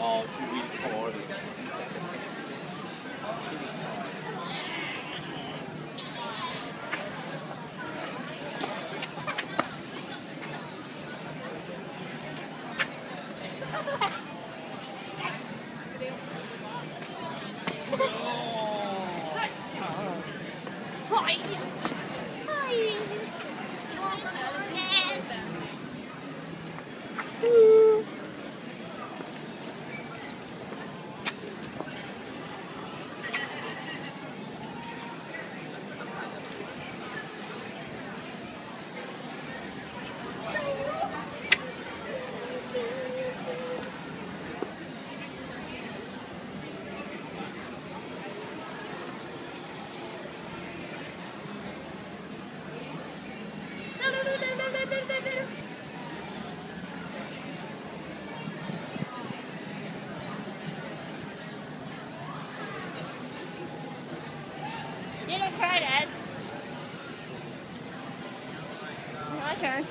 uh, to record. Oh. You didn't cry, Dad. My turn.